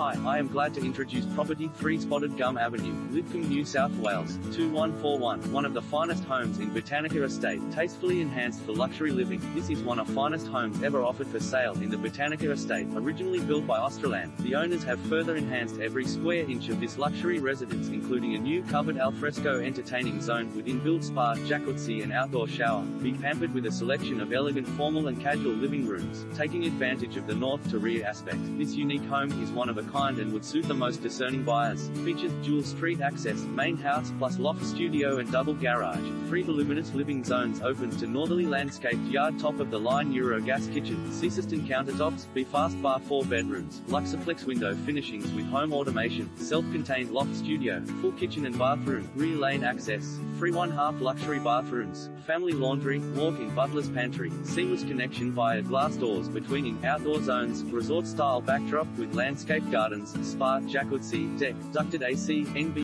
Hi, I am glad to introduce property 3 Spotted Gum Avenue, Lidcombe, New South Wales, 2141, one of the finest homes in Botanica Estate, tastefully enhanced for luxury living. This is one of the finest homes ever offered for sale in the Botanica Estate, originally built by Australand. The owners have further enhanced every square inch of this luxury residence including a new covered alfresco entertaining zone with inbuilt spa, jacuzzi and outdoor shower. Be pampered with a selection of elegant formal and casual living rooms, taking advantage of the north to rear aspect. This unique home is one of a kind and would suit the most discerning buyers. Features dual street access, main house plus loft studio and double garage. Three voluminous living zones open to northerly landscaped yard top of the line Euro gas kitchen, C-system countertops, Be fast bar 4 bedrooms, Luxaflex window finishings with home automation, self-contained loft studio, full kitchen and bathroom, rear lane access, free one-half luxury bathrooms, family laundry, walk-in butler's pantry, seamless connection via glass doors between in outdoor zones, resort-style backdrop with landscape gardens, spa, jacuzzi, deck, ducted AC, NB